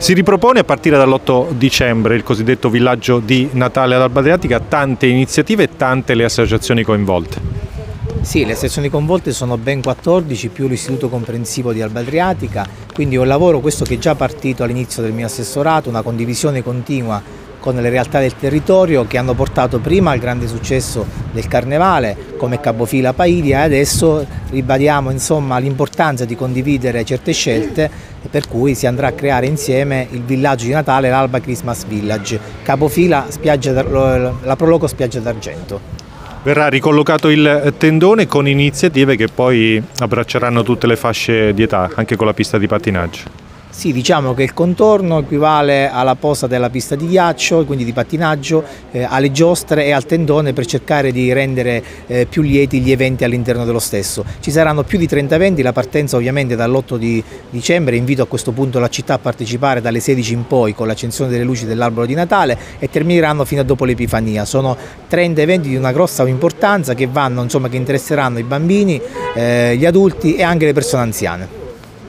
Si ripropone a partire dall'8 dicembre il cosiddetto villaggio di Natale all'Alba Adriatica, tante iniziative e tante le associazioni coinvolte. Sì, le associazioni coinvolte sono ben 14 più l'Istituto Comprensivo di Alba Adriatica, quindi è un lavoro questo che è già partito all'inizio del mio assessorato, una condivisione continua con le realtà del territorio che hanno portato prima al grande successo del Carnevale come Capofila Paidia e adesso ribadiamo l'importanza di condividere certe scelte per cui si andrà a creare insieme il villaggio di Natale, l'Alba Christmas Village, Capofila, spiaggia, la Proloco Spiaggia d'Argento. Verrà ricollocato il tendone con iniziative che poi abbracceranno tutte le fasce di età, anche con la pista di pattinaggio. Sì, diciamo che il contorno equivale alla posa della pista di ghiaccio, quindi di pattinaggio, eh, alle giostre e al tendone per cercare di rendere eh, più lieti gli eventi all'interno dello stesso. Ci saranno più di 30 eventi, la partenza ovviamente dall'8 di dicembre, invito a questo punto la città a partecipare dalle 16 in poi con l'accensione delle luci dell'albero di Natale e termineranno fino a dopo l'Epifania. Sono 30 eventi di una grossa importanza che, vanno, insomma, che interesseranno i bambini, eh, gli adulti e anche le persone anziane.